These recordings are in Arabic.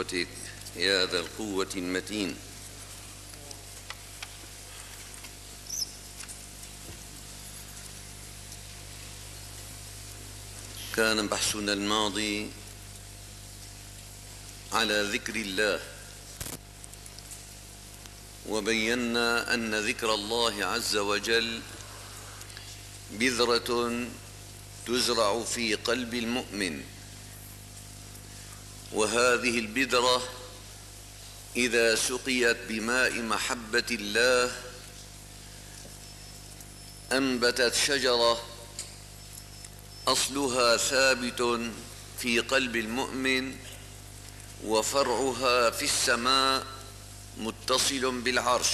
قوتك يا ذا القوة المتين. كان بحثنا الماضي على ذكر الله. وبينا أن ذكر الله عز وجل بذرة تزرع في قلب المؤمن. وهذه البذرة إذا سقيت بماء محبة الله أنبتت شجرة أصلها ثابت في قلب المؤمن وفرعها في السماء متصل بالعرش.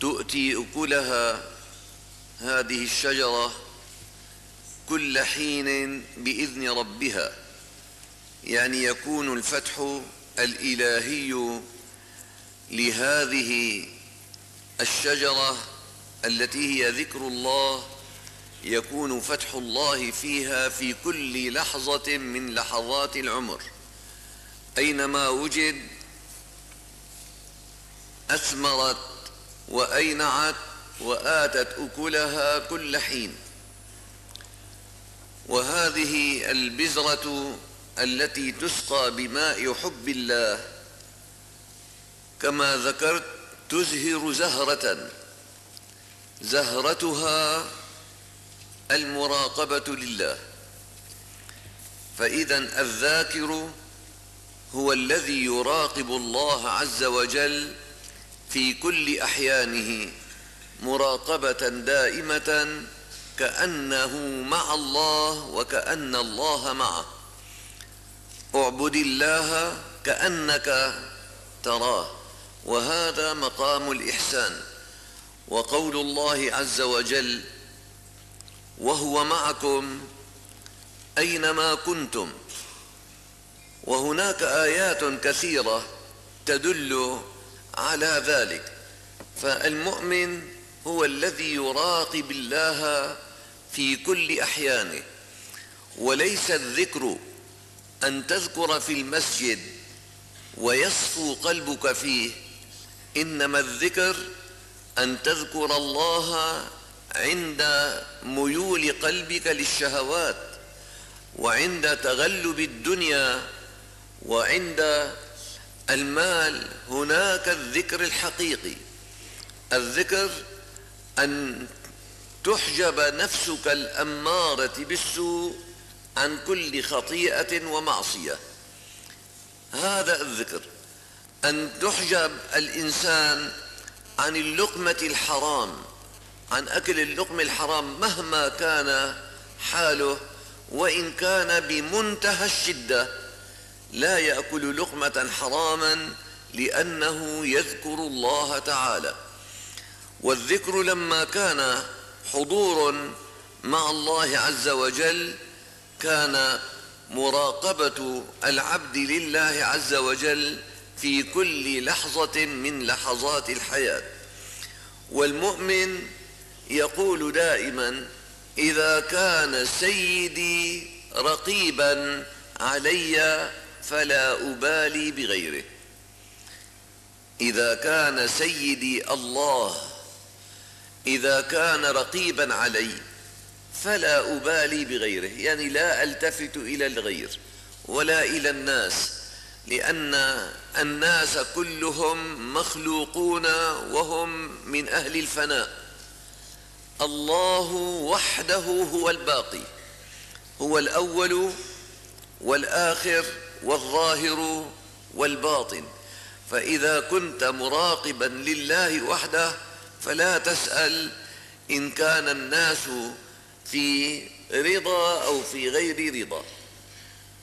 تؤتي أكلها هذه الشجرة كل حين بإذن ربها. يعني يكون الفتح الإلهي لهذه الشجرة التي هي ذكر الله يكون فتح الله فيها في كل لحظة من لحظات العمر. أينما وجد أثمرت وأينعت وآتت أكلها كل حين. وهذه البذرة التي تسقى بماء حب الله. كما ذكرت تزهر زهرة. زهرتها المراقبة لله. فإذا الذاكر هو الذي يراقب الله عز وجل في كل أحيانه مراقبة دائمة كأنه مع الله وكأن الله معه. اعبد الله كأنك تراه. وهذا مقام الإحسان. وقول الله عز وجل وهو معكم أينما كنتم وهناك آيات كثيرة تدل على ذلك. فالمؤمن هو الذي يراقب الله في كل أحيانه. وليس الذكر أن تذكر في المسجد ويصفو قلبك فيه. إنما الذكر أن تذكر الله عند ميول قلبك للشهوات وعند تغلب الدنيا وعند المال. هناك الذكر الحقيقي. الذكر أن تحجب نفسك الأمارة بالسوء عن كل خطيئة ومعصية. هذا الذكر أن تحجب الإنسان عن اللقمة الحرام عن أكل اللقم الحرام مهما كان حاله وإن كان بمنتهى الشدة لا يأكل لقمة حراما لأنه يذكر الله تعالى. والذكر لما كان حضور مع الله عز وجل كان مراقبة العبد لله عز وجل في كل لحظة من لحظات الحياة. والمؤمن يقول دائما إذا كان سيدي رقيبا علي فلا أبالي بغيره. إذا كان سيدي الله إذا كان رقيبا علي فلا أبالي بغيره يعني لا ألتفت إلى الغير ولا إلى الناس لأن الناس كلهم مخلوقون وهم من أهل الفناء. الله وحده هو الباقي هو الأول والآخر والظاهر والباطن. فإذا كنت مراقبا لله وحده فلا تسأل إن كان الناس في رضا أو في غير رضا.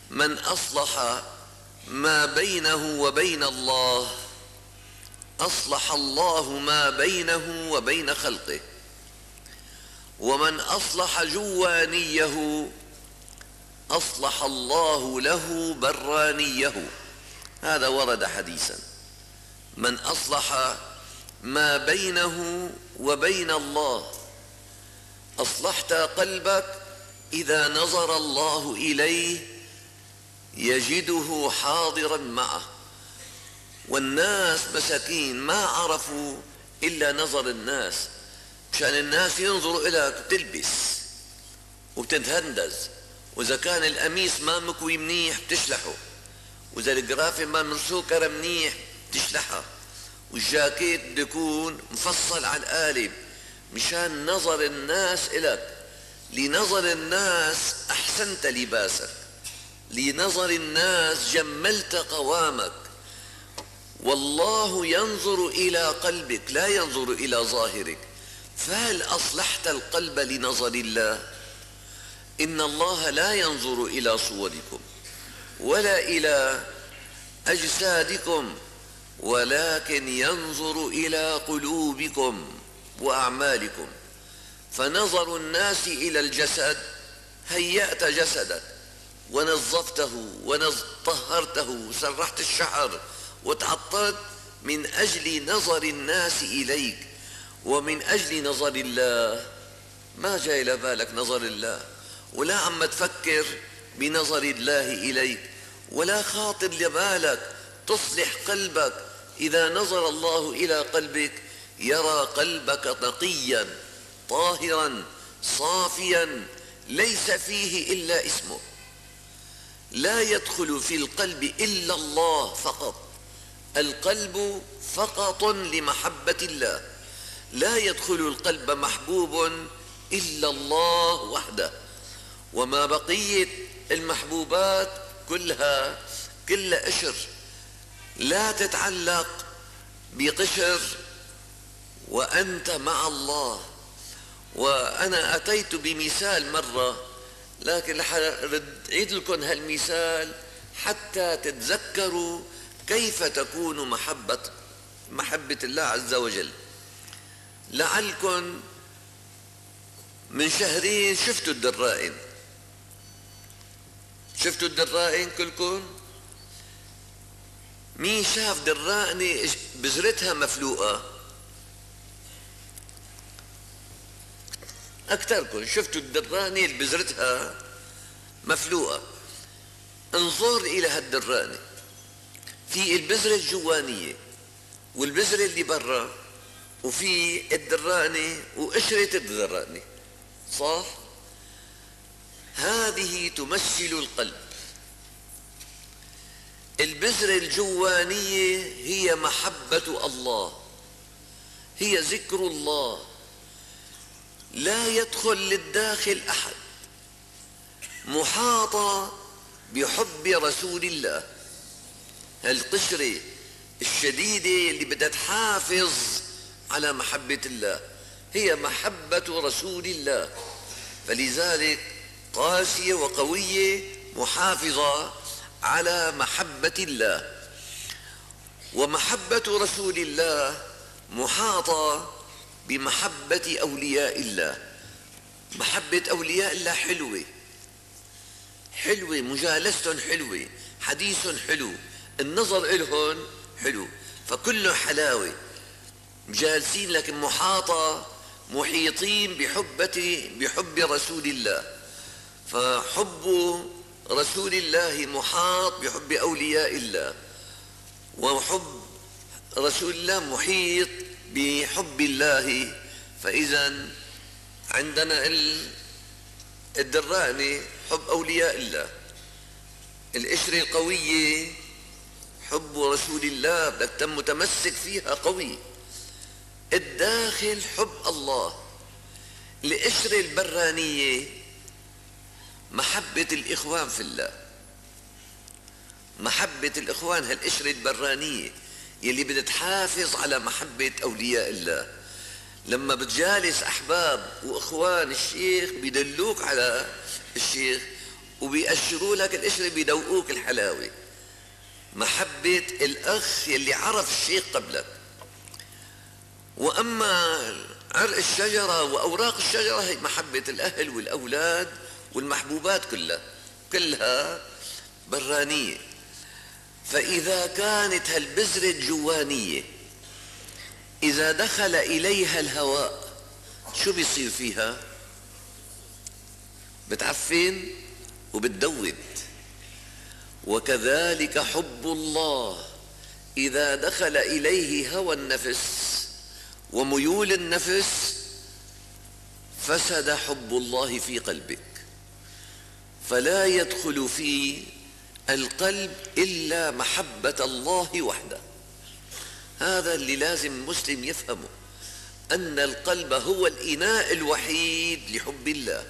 من أصلح ما بينه وبين الله أصلح الله ما بينه وبين خلقه. ومن أصلح جوانيه أصلح الله له برانيه. هذا ورد حديثا. من أصلح ما بينه وبين الله أصلحت قلبك إذا نظر الله إليه يجده حاضرا معه. والناس مساكين ما عرفوا إلا نظر الناس. مشان الناس ينظروا إليك تلبس وتتهندز. وإذا كان القميص ما مكوي منيح بتشلحه وإذا الجرافة ما مرسوكة منيح بتشلحها والجاكيت بده يكون مفصل على القالب مشان نظر الناس إلك لنظر الناس أحسنت لباسك. لنظر الناس جملت قوامك. والله ينظر إلى قلبك لا ينظر إلى ظاهرك. فهل أصلحت القلب لنظر الله؟ إن الله لا ينظر إلى صوركم ولا إلى أجسادكم ولكن ينظر إلى قلوبكم. وأعمالكم. فنظر الناس إلى الجسد هيأت جسدك. ونظفته وطهرته وسرحت الشعر وتعطلت من أجل نظر الناس إليك. ومن أجل نظر الله ما جاي لبالك نظر الله؟ ولا عم تفكر بنظر الله إليك. ولا خاطر لبالك تصلح قلبك. إذا نظر الله إلى قلبك يرى قلبك نقيا طاهرا صافيا ليس فيه إلا اسمه. لا يدخل في القلب إلا الله فقط القلب فقط لمحبة الله. لا يدخل القلب محبوب إلا الله وحده. وما بقية المحبوبات كلها كلها قشر لا تتعلق بقشر وأنت مع الله. وأنا أتيت بمثال مرة لكن عيد لكم هالمثال حتى تتذكروا كيف تكون محبة محبة الله عز وجل. لعلكم من شهرين شفتوا الدرائن. شفتوا الدرائن كلكم مين شاف درائنة بذرتها مفلوقة؟ أكثركم شفتوا الدرانة اللي بذرتها مفلوقة انظر إلى هالدرانة في البذرة الجوانية والبذرة اللي برا وفي الدرانة وقشرة الدرانة صح؟ هذه تمثل القلب. البذرة الجوانية هي محبة الله. هي ذكر الله. لا يدخل للداخل أحد. محاطة بحب رسول الله. القشرة الشديدة اللي بدها تحافظ على محبة الله. هي محبة رسول الله. فلذلك قاسية وقوية محافظة على محبة الله. ومحبة رسول الله محاطة بمحبة أولياء الله. محبة أولياء الله حلوة. حلوة مجالستهم حلوة حديث حلو النظر إلهم حلو. فكله حلاوة. جالسين لكن محاطة محيطين بحبة بحب رسول الله. فحب رسول الله محاط بحب أولياء الله. وحب رسول الله محيط بحب الله فإذا عندنا الدرانة حب أولياء الله. القشرة القوية حب رسول الله بدك تم متمسك فيها قوي. الداخل حب الله. القشرة البرانية محبة الإخوان في الله. محبة الإخوان هالقشرة البرانية يلي بدها تحافظ على محبة أولياء الله. لما بتجالس أحباب وإخوان الشيخ بيدلوك على الشيخ وبيأشروا لك القشرة بيدوقوك الحلاوة. محبة الأخ يلي عرف الشيخ قبلك. وأما عرق الشجرة وأوراق الشجرة هي محبة الأهل والأولاد والمحبوبات كلها كلها برانية. فإذا كانت هالبذرة الجوانية إذا دخل إليها الهواء شو بيصير فيها؟ بتعفن وبتدود. وكذلك حب الله إذا دخل إليه هوى النفس وميول النفس فسد حب الله في قلبك. فلا يدخل في القلب إلا محبة الله وحده. هذا اللي لازم المسلم يفهمه أن القلب هو الإناء الوحيد لحب الله.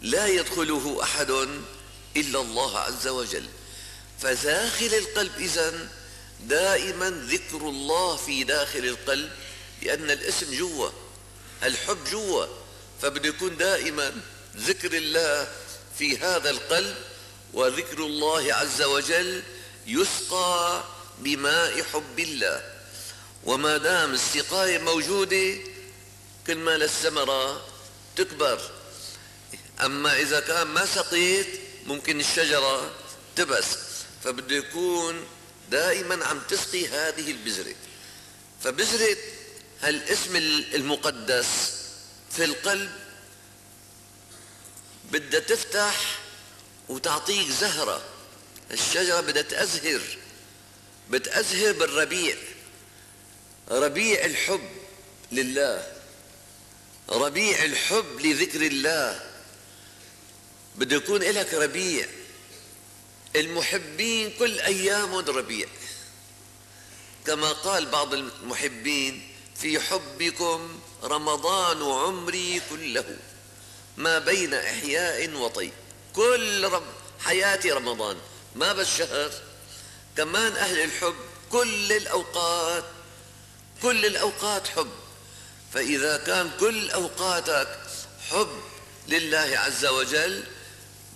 لا يدخله أحد إلا الله عز وجل. فداخل القلب إذن دائما ذكر الله في داخل القلب لأن الاسم جوا الحب جوا. فبده يكون دائما ذكر الله في هذا القلب وذكر الله عز وجل يسقى بماء حب الله. وما دام السقاية موجودة كل ما للثمرة تكبر. أما إذا كان ما سقيت ممكن الشجرة تبس. فبده يكون دائما عم تسقي هذه البذرة. فبذرة هالاسم المقدس في القلب بدها تفتح وتعطيك زهرة. الشجرة بدها تأزهر. بتأزهر بالربيع. ربيع الحب لله. ربيع الحب لذكر الله. بده يكون لك ربيع. المحبين كل أيامهم ربيع. كما قال بعض المحبين في حبكم رمضان عمري كله. ما بين إحياء وطي كل رب حياتي رمضان. ما بس شهر كمان أهل الحب كل الأوقات كل الأوقات حب. فإذا كان كل أوقاتك حب لله عز وجل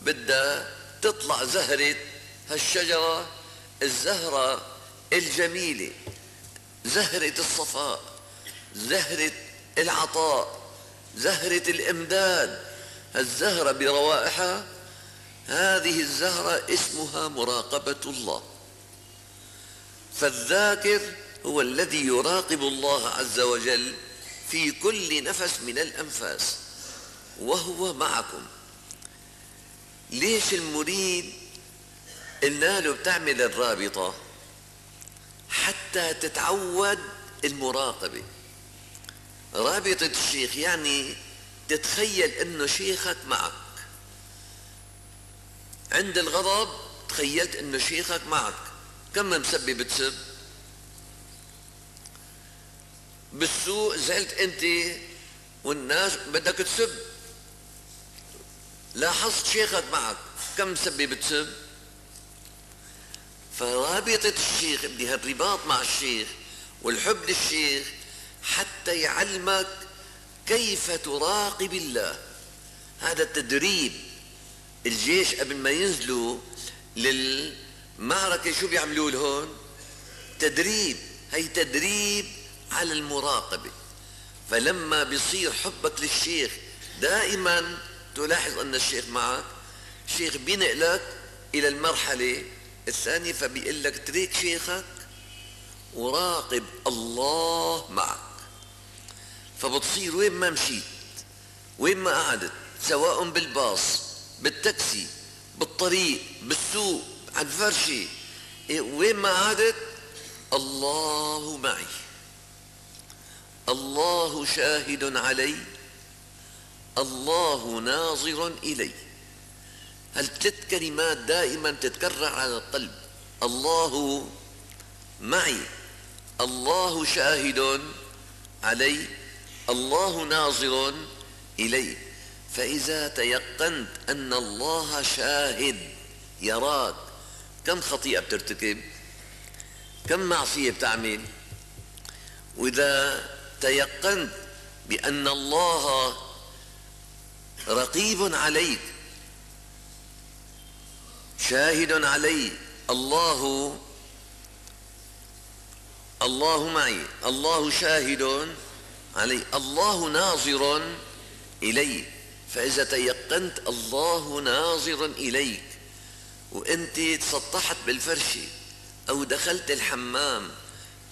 بدها تطلع زهرة هالشجرة الزهرة الجميلة زهرة الصفاء زهرة العطاء زهرة الإمداد. الزهرة بروائحها هذه الزهرة اسمها مراقبة الله. فالذاكر هو الذي يراقب الله عز وجل في كل نفس من الأنفاس وهو معكم. ليش المريد قلنا له بتعمل الرابطة؟ حتى تتعود المراقبة. رابطة الشيخ يعني تتخيل إنه شيخك معك. عند الغضب تخيلت انه شيخك معك. كم مسبي بتسب؟ بالسوق زعلت أنت والناس بدك تسب. لاحظت شيخك معك. كم مسبي بتسب؟ فرابطة الشيخ بدي هالرباط مع الشيخ والحب للشيخ حتى يعلمك كيف تراقب الله. هذا التدريب الجيش قبل ما ينزلوا للمعركة شو بيعملوا لهون؟ تدريب هي تدريب على المراقبة. فلما بيصير حبك للشيخ دائما تلاحظ أن الشيخ معك الشيخ بينقلك إلى المرحلة الثانية فبيقول لك تريك شيخك وراقب الله معك. فبتصير وين ما مشيت وين ما قعدت سواء بالباص بالتاكسي بالطريق بالسوق على الفرشة. إيه، وين ما قعدت الله معي. الله شاهد علي. الله ناظر إلي. هالثلاث كلمات دائما تتكرر على القلب؟ الله معي. الله شاهد علي. الله ناظر إلي. فإذا تيقنت أن الله شاهد يراك. كم خطيئة بترتكب؟ كم معصية بتعمل؟ وإذا تيقنت بأن الله رقيب عليك شاهد علي الله الله معي الله شاهد علي الله ناظر إلي فإذا تيقنت الله ناظر إليك وأنت تسطحت بالفرشة أو دخلت الحمام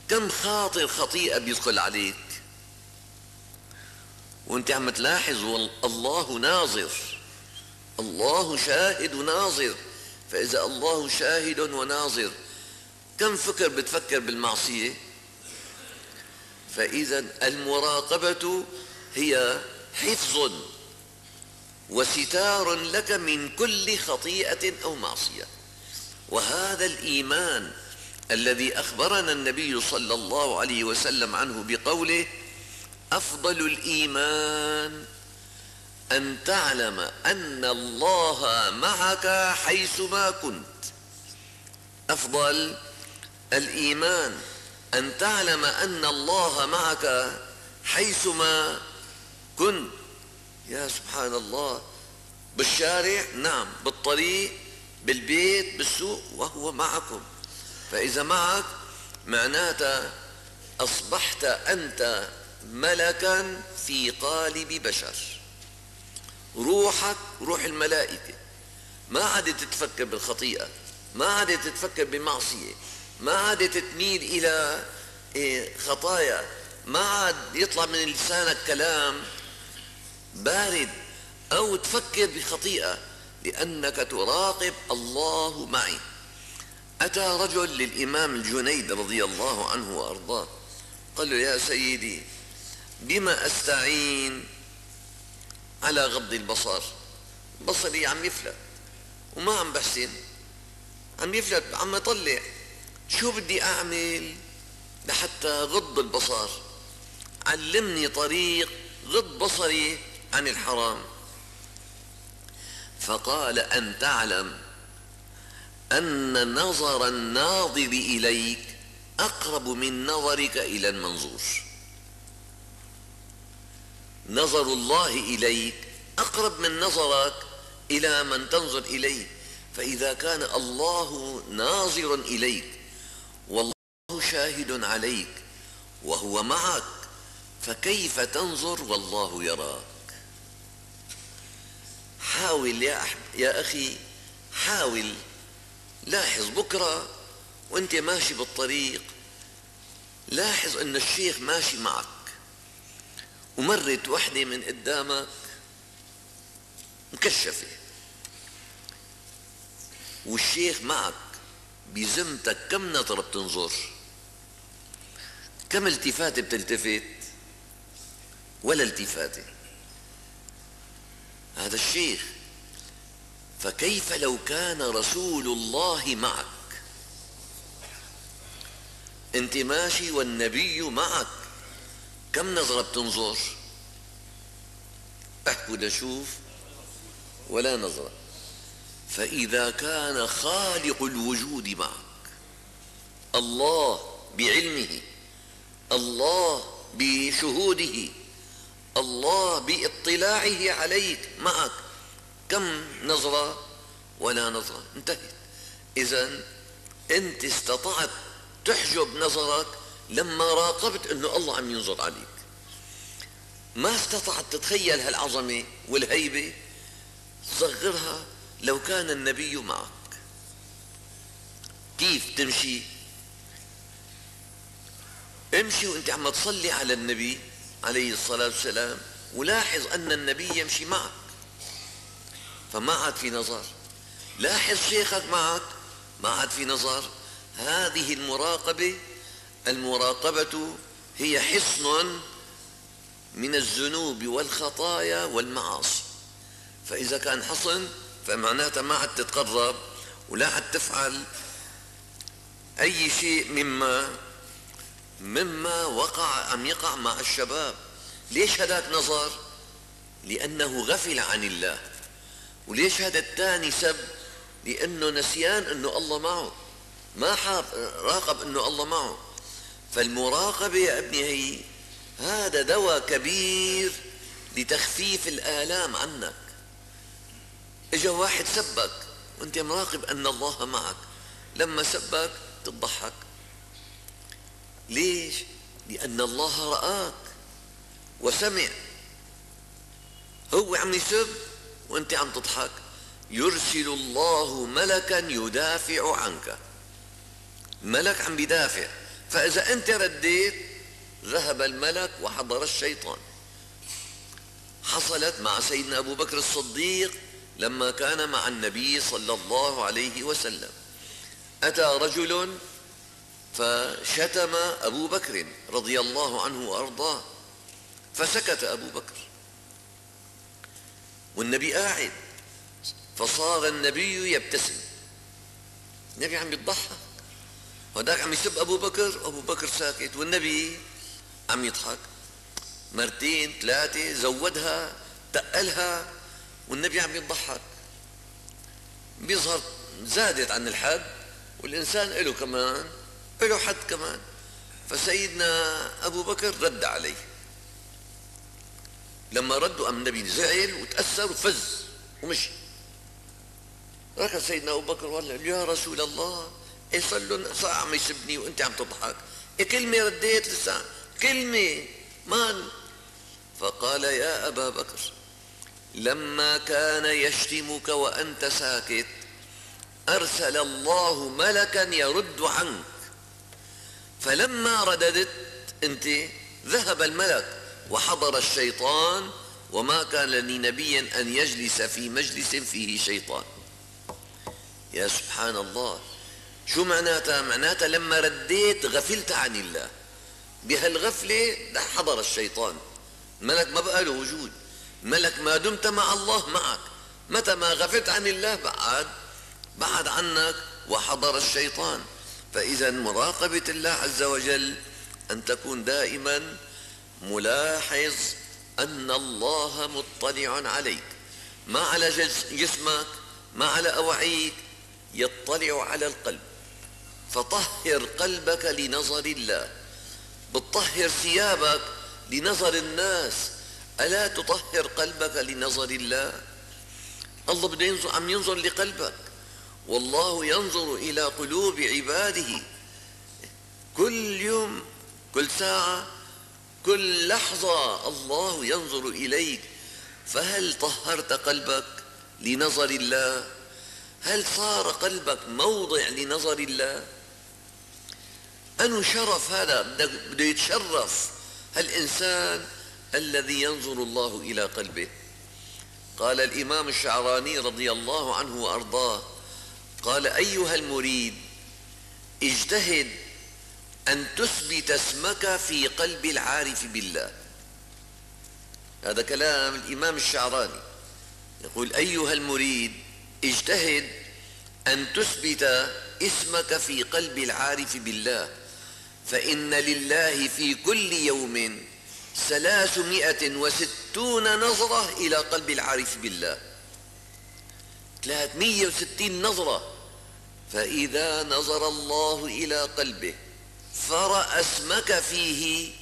كم خاطر خطيئة بيدخل عليك؟ وانت عم تلاحظ الله ناظر الله شاهد وناظر فإذا الله شاهد وناظر كم فكر بتفكر بالمعصية؟ فإذا المراقبة هي حفظ وستار لك من كل خطيئة أو معصية. وهذا الإيمان الذي أخبرنا النبي صلى الله عليه وسلم عنه بقوله أفضل الإيمان أن تعلم أن الله معك حيثما كنت. أفضل الإيمان أن تعلم أن الله معك حيثما كنت. يا سبحان الله بالشارع نعم. بالطريق بالبيت بالسوق وهو معكم. فإذا معك معناته أصبحت أنت ملكا في قالب بشر. روحك روح الملائكة. ما عادت تفكر بالخطيئة. ما عادت تفكر بمعصية ما عادت تميل إلى إيه، خطايا. ما عاد يطلع من لسانك كلام. بارد أو تفكر بخطيئة لأنك تراقب الله معي. أتى رجل للإمام الجنيد رضي الله عنه وأرضاه. قال له يا سيدي بما أستعين على غض البصر؟ بصري عم يفلت وما عم بحسن. عم يفلت عم يطلع شو بدي أعمل لحتى غض البصر؟ علمني طريق غض بصري عن الحرام. فقال أن تعلم أن نظر الناظر إليك أقرب من نظرك إلى المنظور. نظر الله إليك أقرب من نظرك إلى من تنظر إليه. فإذا كان الله ناظر إليك والله شاهد عليك وهو معك فكيف تنظر والله يراك. حاول يا, يا أخي حاول. لاحظ بكرة وأنت ماشي بالطريق. لاحظ أن الشيخ ماشي معك. ومرت وحدة من قدامك مكشفة. والشيخ معك بزمتك كم نظرة بتنظر؟ كم التفاتة بتلتفت؟ ولا التفاتة. هذا الشيخ. فكيف لو كان رسول الله معك؟ انت ماشي والنبي معك. كم نظرة بتنظر؟ احكوا لشوف ولا نظرة. فإذا كان خالق الوجود معك الله بعلمه الله بشهوده الله باطلاعه عليك معك. كم نظرة؟ ولا نظرة. انتهت. إذا أنت استطعت تحجب نظرك لما راقبت أنه الله عم ينظر عليك. ما استطعت تتخيل هالعظمة والهيبة؟ صغرها لو كان النبي معك. كيف تمشي؟ امشي وأنت عم تصلي على النبي عليه الصلاة والسلام. ولاحظ أن النبي يمشي معك فما عاد في نظر. لاحظ شيخك معك ما عاد في نظر. هذه المراقبة المراقبة هي حصن من الذنوب والخطايا والمعاصي. فإذا كان حصن فمعناتها ما عاد تتقرب ولا عاد تفعل أي شيء مما مما وقع أم يقع مع الشباب. ليش هذاك نظر؟ لأنه غفل عن الله. وليش هذا الثاني سب؟ لأنه نسيان أنه الله معه. ما حاب راقب أنه الله معه. فالمراقبة يا ابني هي هذا دواء كبير لتخفيف الآلام عنك. إجا واحد سبك وأنت مراقب أن الله معك. لما سبك تضحك. ليش؟ لأن الله رآك. وسمع. هو عم يسب وانت عم تضحك. يرسل الله ملكا يدافع عنك. ملك عم بيدافع. فإذا أنت رديت ذهب الملك وحضر الشيطان. حصلت مع سيدنا أبو بكر الصديق لما كان مع النبي صلى الله عليه وسلم. أتى رجل فشتم أبو بكر رضي الله عنه وأرضاه. فسكت أبو بكر. والنبي قاعد فصار النبي يبتسم. النبي عم يضحك وهذاك عم يسب أبو بكر أبو بكر ساكت والنبي عم يضحك. مرتين ثلاثة زودها تقلها والنبي عم يضحك بيظهر زادت عن الحد والإنسان له كمان له حد كمان. فسيدنا أبو بكر رد عليه. لما ردوا أم النبي زعل وتأثر وفز ومشي. ركض سيدنا أبو بكر وقال يا رسول الله إيه صار ساعة عم يسبني وأنت عم تضحك. إيه كلمة رديت لسه كلمة. مال فقال يا أبا بكر لما كان يشتمك وأنت ساكت أرسل الله ملكا يرد عنك. فلما رددت أنت ذهب الملك. وحضر الشيطان وما كان لنبي أن يجلس في مجلس فيه شيطان. يا سبحان الله شو معناتها؟ معناتها لما رديت غفلت عن الله. بهالغفلة حضر الشيطان. الملك ما بقى له وجود. ملك ما دمت مع الله معك. متى ما غفلت عن الله بعد بعد عنك وحضر الشيطان. فإذا مراقبة الله عز وجل أن تكون دائما ملاحظ أن الله مطلع عليك. ما على جسمك ما على أوعيك يطلع على القلب. فطهر قلبك لنظر الله. بتطهر ثيابك لنظر الناس. ألا تطهر قلبك لنظر الله؟ الله بده ينظر عم ينظر لقلبك. والله ينظر إلى قلوب عباده. كل يوم كل ساعة كل لحظة الله ينظر إليك فهل طهرت قلبك لنظر الله؟ هل صار قلبك موضع لنظر الله؟ أنه شرف هذا؟ بده يتشرف الإنسان الذي ينظر الله إلى قلبه. قال الإمام الشعراني رضي الله عنه وأرضاه قال أيها المريد اجتهد أن تثبت اسمك في قلب العارف بالله. هذا كلام الإمام الشعراني. يقول أيها المريد اجتهد أن تثبت اسمك في قلب العارف بالله فإن لله في كل يوم ثلاثمائة وستون نظرة إلى قلب العارف بالله. ثلاثمية وستين نظرة فإذا نظر الله إلى قلبه فرأى اسمك فيه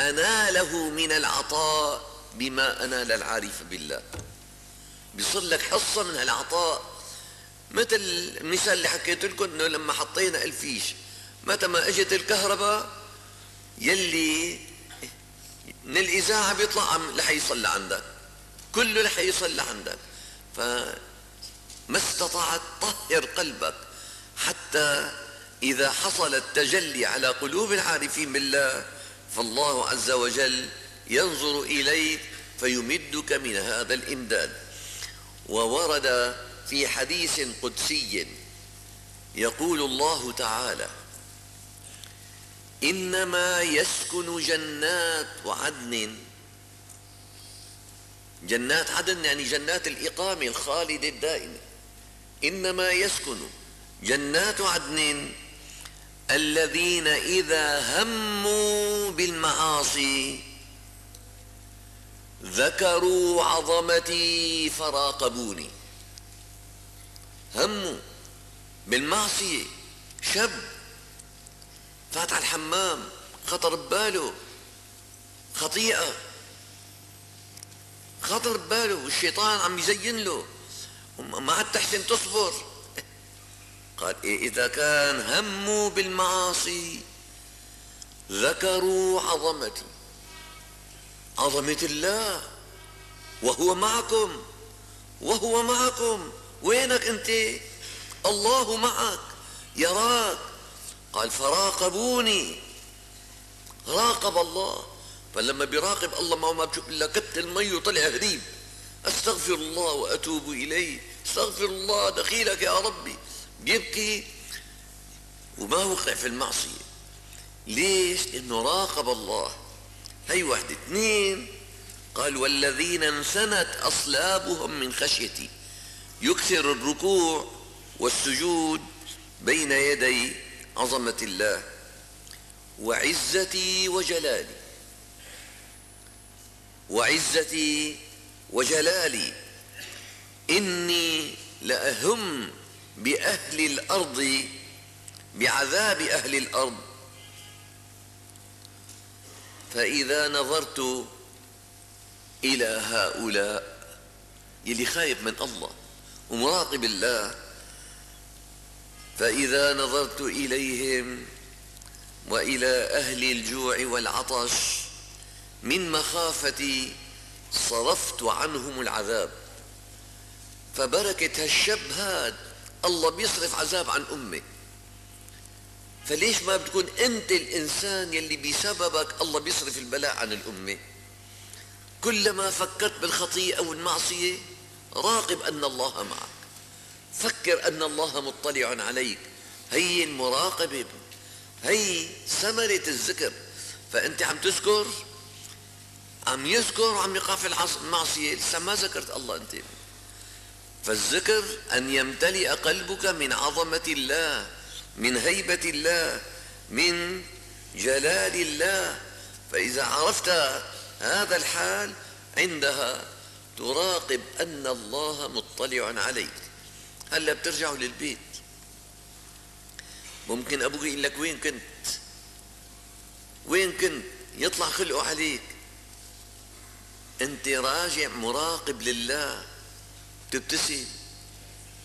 أناله من العطاء بما أنال العارف بالله. بيصير لك حصة من العطاء. مثل المثال اللي حكيت لكم إنه لما حطينا الفيش متى ما إجت الكهرباء يلي من الاذاعه بيطلع رح يصلى عندك. كله رح يصلى عندك. فما استطعت طهر قلبك حتى إذا حصل التجلي على قلوب العارفين بالله فالله عز وجل ينظر إليك فيمدك من هذا الإمداد. وورد في حديث قدسي يقول الله تعالى إنما يسكن جنات عدن. جنات عدن يعني جنات الإقامة الخالدة الدائمة. إنما يسكن جنات عدن الذين إذا هموا بالمعاصي ذكروا عظمتي فراقبوني. همه بالمعصية شاب فات على الحمام خطر بباله خطيئة. خطر بباله والشيطان عم يزين له. ما عاد تحسن تصبر. قال إذا كان همه بالمعاصي ذكروا عظمتي. عظمة الله. وهو معكم. وهو معكم. وينك أنت؟ الله معك. يراك. قال فراقبوني. راقب الله. فلما بيراقب الله ما ما بشوف إلا كت المي وطلع هريب أستغفر الله وأتوب إليه. أستغفر الله دخيلك يا ربي. بيبكي وما وقع في المعصية. ليش؟ إنه راقب الله. هي واحدة. اثنين قال والذين انسنت أصلابهم من خشيتي. يكثر الركوع والسجود بين يدي عظمة الله وعزتي وجلالي. وعزتي وجلالي. إني لأهم بأهل الأرض بعذاب أهل الأرض. فإذا نظرت إلى هؤلاء يلي خايف من الله ومراقب الله فإذا نظرت إليهم وإلى أهل الجوع والعطش من مخافتي صرفت عنهم العذاب فبركة هالشب هاد الله بيصرف عذاب عن أمة. فليش ما بتكون أنت الإنسان يلي بسببك الله بيصرف البلاء عن الأمة؟ كلما فكرت بالخطيئة أو المعصية راقب أن الله معك. فكر أن الله مطلع عليك. هي المراقبة. هي ثمرة الذكر. فأنت عم تذكر؟ عم يذكر عم يقع في المعصية. لسه ما ذكرت الله أنت. فالذكر أن يمتلئ قلبك من عظمة الله من هيبة الله من جلال الله. فإذا عرفت هذا الحال عندها تراقب أن الله مطلع عليك. هلا بترجعوا للبيت. ممكن أبوك يقول لك وين كنت؟ وين كنت؟ يطلع خلقه عليك. أنت راجع مراقب لله. تبتسم.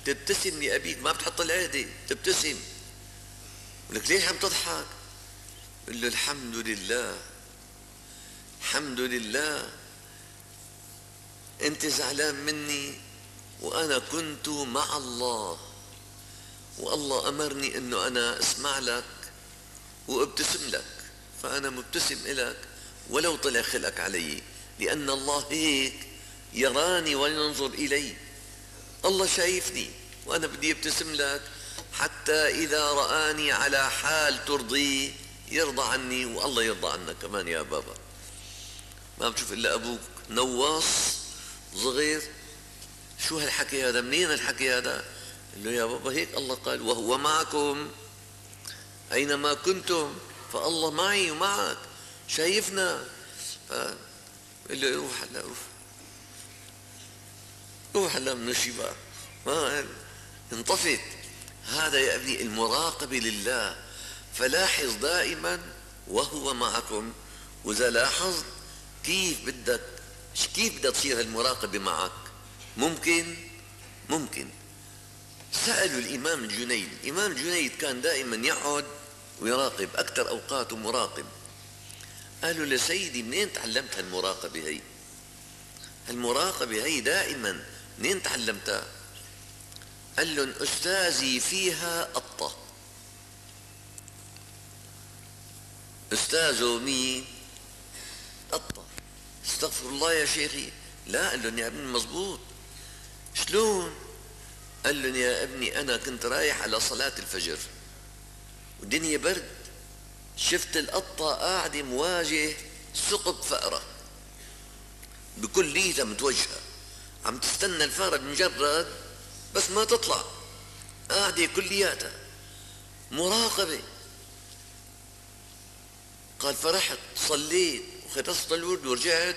تبتسم لأبيك ما بتحط العهدة تبتسم. لك ليش عم تضحك؟ قل له الحمد لله. الحمد لله. أنت زعلان مني وأنا كنت مع الله. والله أمرني إنه أنا أسمع لك وأبتسم لك. فأنا مبتسم لك ولو طلع خلقك علي. لأن الله هيك يراني وينظر إلي. الله شايفني وأنا بدي ابتسم لك حتى إذا رآني على حال ترضيه يرضى عني والله يرضى عنك كمان يا بابا. ما بتشوف إلا أبوك. نواص صغير. شو هالحكي هذا؟ منين الحكي هذا؟ قال له يا بابا هيك الله قال وهو معكم. أينما كنتم؟ فالله معي ومعك. شايفنا. قال له روح هلا روح روح هلا من الشباب ما انطفت هذا يا ابني المراقبة لله. فلاحظ دائما وهو معكم. وإذا لاحظت كيف بدك كيف بدها تصير المراقبة معك؟ ممكن؟ ممكن. سألوا الإمام الجنيد الإمام الجنيد كان دائما يقعد ويراقب أكثر أوقاته مراقب. قالوا لسيدي منين تعلمت هالمراقبة هي؟ هالمراقبة هي دائما منين تعلمتها؟ قال لهم أستاذي فيها قطة أستاذه مين؟ قطة استغفر الله يا شيخي. لا قال لهم يا ابني مزبوط شلون؟ قال لهم يا ابني أنا كنت رايح على صلاة الفجر. والدنيا برد. شفت القطة قاعدة مواجه ثقب فأرة. بكليتها متوجهة. عم تستنى الفأرة بمجرد بس ما تطلع. قاعدة كلياتها. مراقبة. قال فرحت صليت وخلصت الورد ورجعت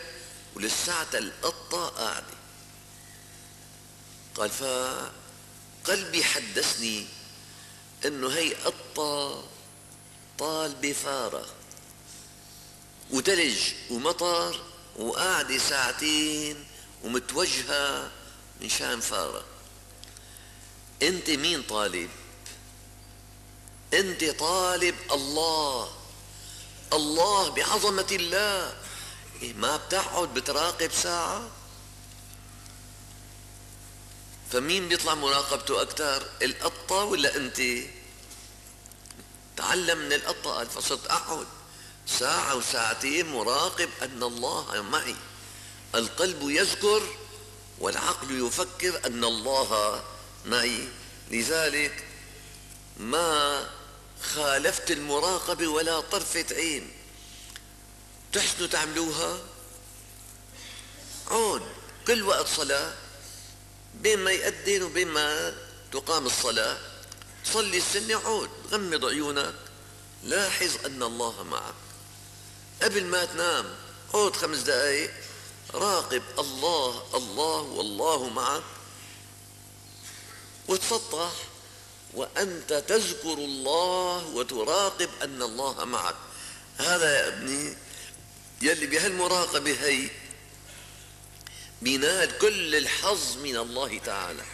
ولساتها القطة قاعدة. قال فقلبي حدثني إنه هي قطة طالبة فارة وتلج ومطر وقاعدة ساعتين ومتوجهة من شان فارة. أنت مين طالب؟ أنت طالب الله. الله بعظمة الله. إيه ما بتقعد بتراقب ساعة؟ فمين بيطلع مراقبته أكثر القطة ولا أنت؟ تعلم من القطة قال فصرت أقعد ساعة وساعتين مراقب أن الله معي. القلب يذكر والعقل يفكر أن الله معي. لذلك ما خالفت المراقبة ولا طرفة عين. تحسنوا تعملوها؟ عود كل وقت صلاة بين ما يأذن وبين ما تقام الصلاة صلي السنة عود غمض عيونك. لاحظ أن الله معك. قبل ما تنام عود خمس دقائق راقب الله الله والله معك. وتسطح وأنت تذكر الله وتراقب أن الله معك. هذا يا ابني يلي بهالمراقبة هي بينال كل الحظ من الله تعالى.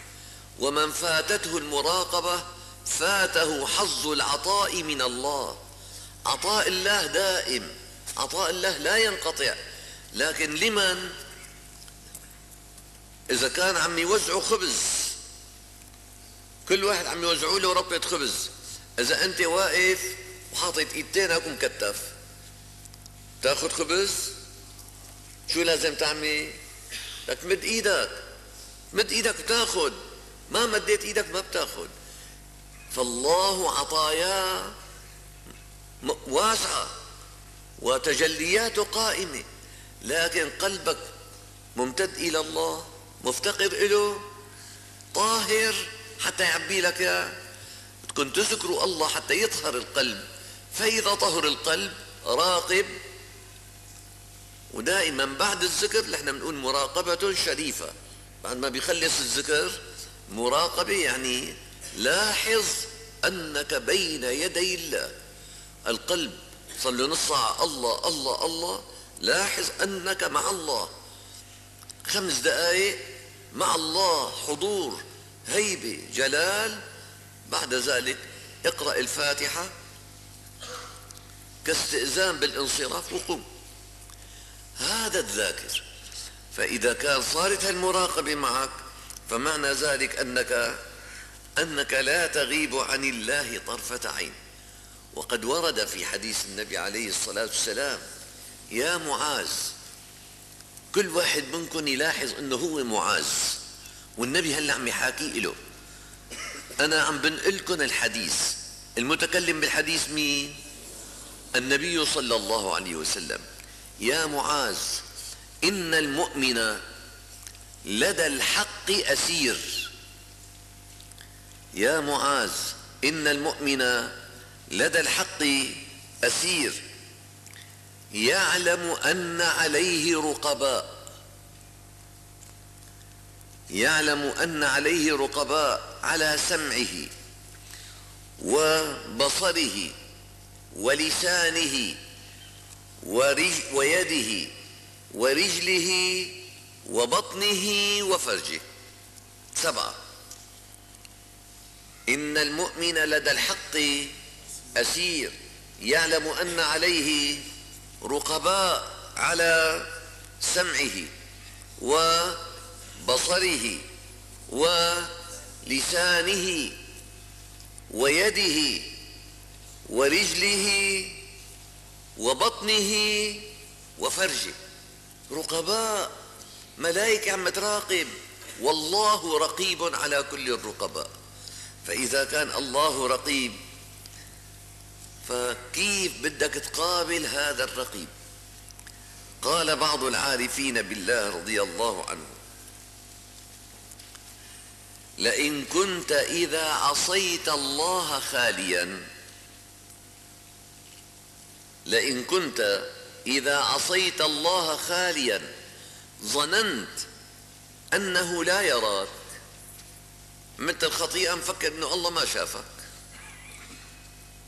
ومن فاتته المراقبة فاته حظ العطاء من الله. عطاء الله دائم عطاء الله لا ينقطع. لكن لمن؟ إذا كان عم يوزعوا خبز. كل واحد عم يوزعوا له ربة خبز. إذا أنت واقف وحاطط إيدينك ومكتف. تاخذ خبز؟ شو لازم تعمل لك مد إيدك. مد إيدك وتاخذ ما مديت إيدك ما بتاخذ فالله عطاياه واسعة. وتجلياته قائمة. لكن قلبك ممتد إلى الله مفتقر إله طاهر حتى يعبي لك. اياه تكون تذكروا الله حتى يطهر القلب. فإذا طهر القلب راقب. ودائما بعد الذكر نحن بنقول مراقبة شريفة. بعد ما بيخلص الذكر مراقبة يعني لاحظ أنك بين يدي الله. القلب صلوا نص ساعة. الله الله الله. لاحظ أنك مع الله. خمس دقائق مع الله حضور هيبة جلال. بعد ذلك اقرأ الفاتحة. كاستئذان بالانصراف وقم. هذا الذاكر فإذا كان صارت هالمراقبة معك فمعنى ذلك أنك أنك لا تغيب عن الله طرفة عين. وقد ورد في حديث النبي عليه الصلاة والسلام يا معاذ. كل واحد منكم يلاحظ إنه هو معاذ. والنبي هلأ عم يحاكي له أنا عم بنقلكم الحديث. المتكلم بالحديث مين؟ النبي صلى الله عليه وسلم. يا معاذ إن المؤمن لدى الحق أسير. يا معاذ إن المؤمن لدى الحق أسير. يعلم أن عليه رقباء. يعلم أن عليه رقباء على سمعه وبصره ولسانه ويده ورجله وبطنه وفرجه. سبعة. إن المؤمن لدى الحق أسير. يعلم أن عليه رقباء على سمعه وبصره ولسانه ويده ورجله وبطنه وفرجه. رقباء ملائكة عم تراقب. والله رقيب على كل الرقباء. فإذا كان الله رقيب فكيف بدك تقابل هذا الرقيب؟ قال بعض العارفين بالله رضي الله عنه لئن كنت إذا عصيت الله خاليا لئن كنت إذا عصيت الله خاليا ظننت أنه لا يراك. مثل خطيئة مفكر أنه الله ما شافك.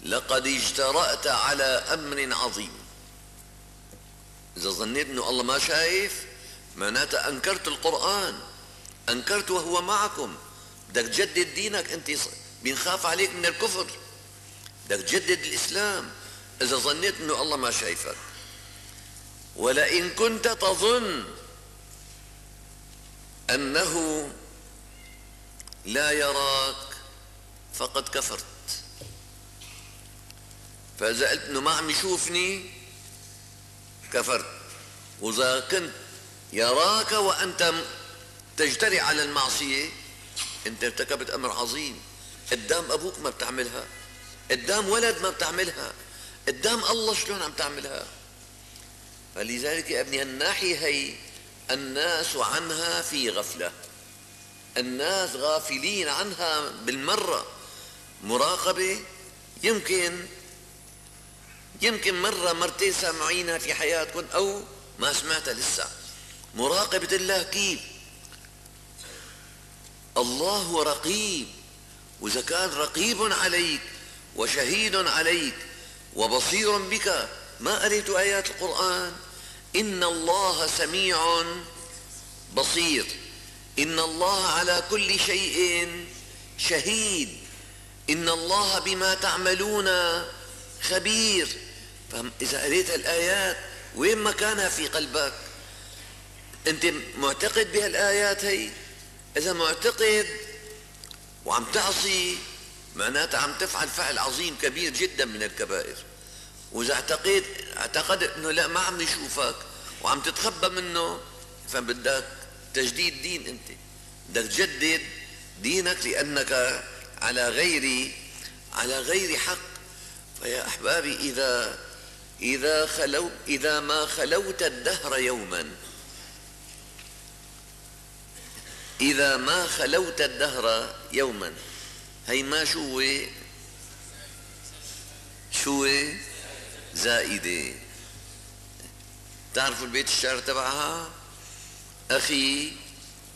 لقد اجترأت على أمر عظيم. إذا ظنيت أنه الله ما شايف معناتها أنكرت القرآن. أنكرت وهو معكم. بدك تجدد دينك أنت بنخاف عليك من الكفر. بدك تجدد الإسلام. إذا ظنيت أنه الله ما شايفك. ولئن كنت تظن أنه لا يراك فقد كفرت. فإذا قلت إنه ما عم يشوفني. كفرت. وإذا كنت يراك وأنت تجترئ على المعصية أنت ارتكبت أمر عظيم. قدام أبوك ما بتعملها. قدام ولد ما بتعملها. قدام الله شلون عم تعملها. فلذلك يا ابني الناحية هي الناس عنها في غفلة. الناس غافلين عنها بالمرة. مراقبة يمكن يمكن مرة مرتين سامعينها في حياتكم أو ما سمعتها لسه. مراقبة الله كيف؟ الله رقيب وإذا كان رقيب عليك وشهيد عليك وبصير بك ما قريت آيات القرآن؟ إن الله سميع بصير. إن الله على كل شيء شهيد. إن الله بما تعملون خبير. فإذا قريت الآيات وين مكانها في قلبك أنت معتقد بهالآيات هي؟ إذا معتقد وعم تعصي معناتها عم تفعل فعل عظيم كبير جدا من الكبائر. وإذا اعتقد اعتقدت أنه لا ما عم يشوفك وعم تتخبى منه فبدك تجديد دين أنت؟ بدك تجدد دينك لأنك على غير على غير حق. فيا أحبابي إذا إذا خلو إذا ما خلوت الدهر يوما. إذا ما خلوت الدهر يوما. هي ما شو شو زائدة. تعرفوا البيت الشعر تبعها؟ أخي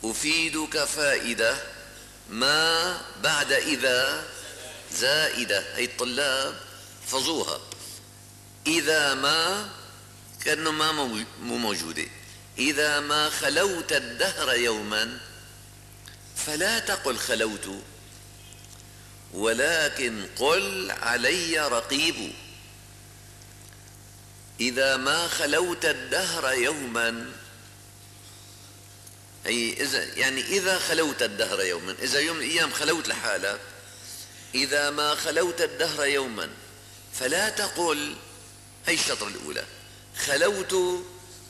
أفيدك فائدة. ما بعد إذا زائدة. هي الطلاب حفظوها إذا ما كأنه ما مو موجودة. إذا ما خلوت الدهر يوما فلا تقل خلوت ولكن قل علي رقيب. إذا ما خلوت الدهر يوما أي إذا يعني إذا خلوت الدهر يوما إذا يوم من الأيام خلوت لحالك إذا ما خلوت الدهر يوما فلا تقل هي الشطر الأولى؟ خلوت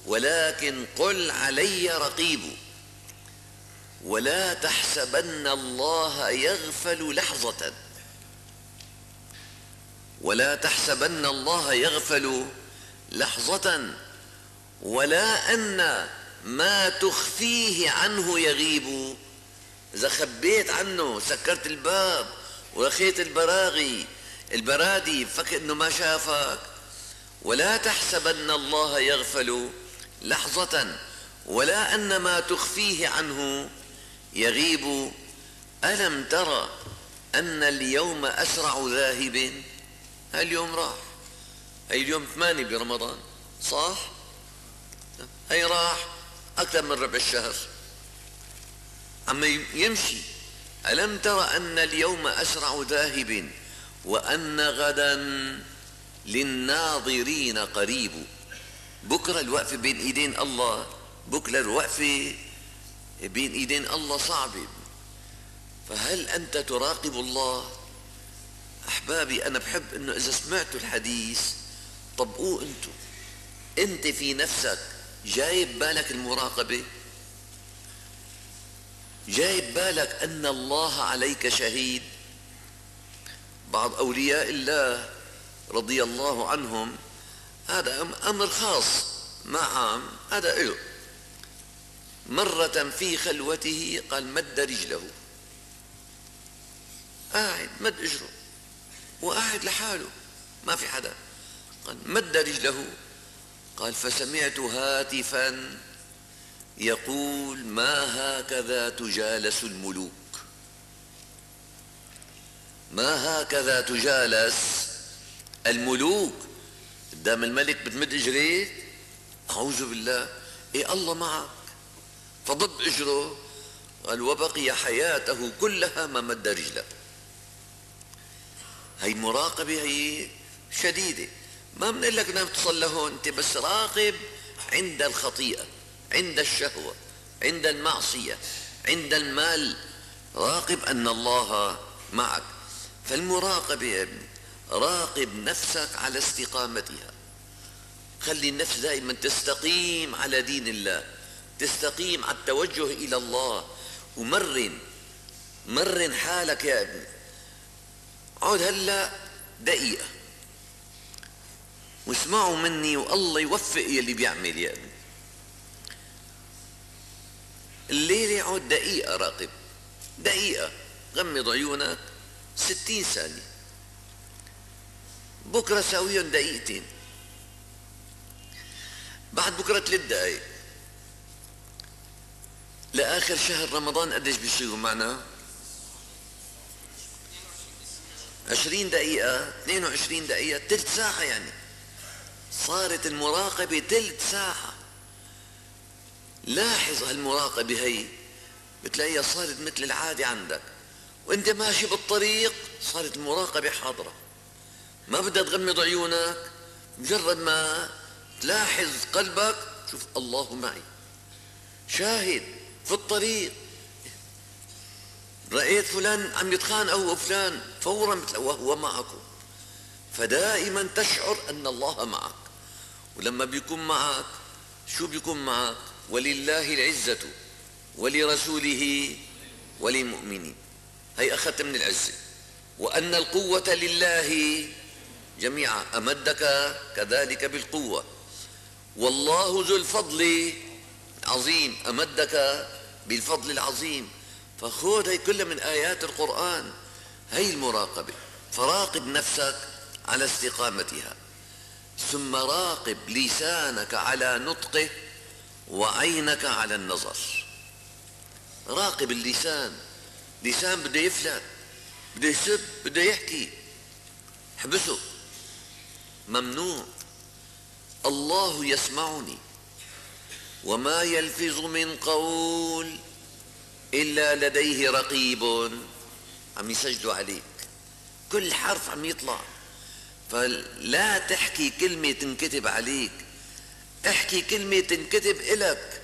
ولكن قل علي رقيب. ولا تحسبن الله يغفل لحظة. ولا تحسبن الله يغفل لحظة. ولا أن ما تخفيه عنه يغيب. إذا خبيت عنه سكرت الباب ورخيت البراغي البرادي فكر أنه ما شافك. ولا تحسبن الله يغفل لحظة ولا أن ما تخفيه عنه يغيب. ألم ترى أن اليوم أسرع ذاهب؟ اليوم راح. هي اليوم ثمانية برمضان صح؟ هي راح؟ أكثر من ربع الشهر. أما يمشي. ألم ترى أن اليوم أسرع ذاهب وأن غدا للناظرين قريب. بكرة الوقفة بين إيدين الله بكرة الوقفة بين إيدين الله صعبة فهل أنت تراقب الله؟ أحبابي أنا بحب أنه إذا سمعتوا الحديث طبقوه أنتم أنت في نفسك جايب بالك المراقبة؟ جايب بالك أن الله عليك شهيد؟ بعض أولياء الله رضي الله عنهم هذا أمر خاص ما عام هذا إله مرة في خلوته قال مد رجله. قاعد مد اجره. وقاعد لحاله. ما في حدا. قال مد رجله. قال فسمعت هاتفا يقول ما هكذا تجالس الملوك. ما هكذا تجالس الملوك. قدام الملك بتمد اجريك أعوذ بالله. إيه الله معك؟ فضب إجره. قال وبقي حياته كلها ما مد رجله. هي مراقبة هي شديدة. ما بنقول لك نام تصلى هون أنت بس راقب عند الخطيئة عند الشهوة عند المعصية عند المال. راقب أن الله معك. فالمراقبة يا ابني راقب نفسك على استقامتها. خلي النفس دائما تستقيم على دين الله تستقيم على التوجه إلى الله. ومرن مرن حالك يا ابني عود هلا دقيقة. واسمعوا مني والله يوفق يلي بيعمل يا ابني الليلة عود دقيقة راقب. دقيقة. غمض عيونك ستين ثانية. بكرة ساويهم دقيقتين. بعد بكرة ثلاث دقايق. لآخر شهر رمضان قديش بيصيروا معنا؟ عشرين دقيقة اثنين وعشرين دقيقة ثلث ساعة يعني. صارت المراقبة ثلث ساعة. لاحظ هالمراقبة هي بتلاقيها صارت مثل العادة عندك. وانت ماشي بالطريق صارت المراقبة حاضرة. ما بدها تغمض عيونك؟ مجرد ما تلاحظ قلبك شوف الله معي. شاهد في الطريق. رأيت فلان عم يتخانق هو فلان فورا وهو معكم. فدائما تشعر أن الله معك. ولما بيكون معك شو بيكون معك؟ ولله العزة ولرسوله وللمؤمنين. هي أخذت من العزة. وأن القوة لله جميعا أمدك كذلك بالقوة. والله ذو الفضل عظيم أمدك بالفضل العظيم. فخذ هي كلها من آيات القرآن هي المراقبة. فراقب نفسك على استقامتها. ثم راقب لسانك على نطقه وعينك على النظر. راقب اللسان. لسان بده يفلت بده يسب بده يحكي. حبسه ممنوع. الله يسمعني. وما يلفظ من قول إلا لديه رقيب. عم يسجلوا عليك. كل حرف عم يطلع. فلا تحكي كلمة تنكتب عليك. احكي كلمة تنكتب إلك.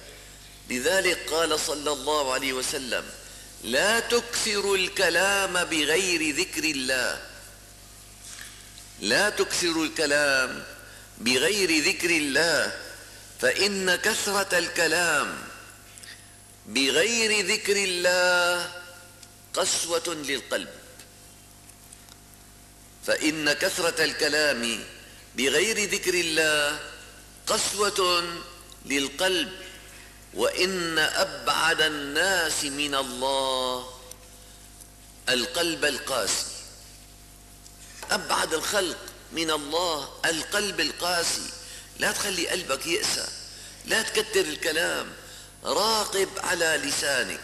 لذلك قال صلى الله عليه وسلم لا تكثروا الكلام بغير ذكر الله. لا تكثروا الكلام بغير ذكر الله فإن كثرة الكلام بغير ذكر الله قسوة للقلب. فإن كثرة الكلام بغير ذكر الله قسوة للقلب وإن أبعد الناس من الله القلب القاسي. أبعد الخلق من الله القلب القاسي. لا تخلي قلبك يأسى لا تكتر الكلام. راقب على لسانك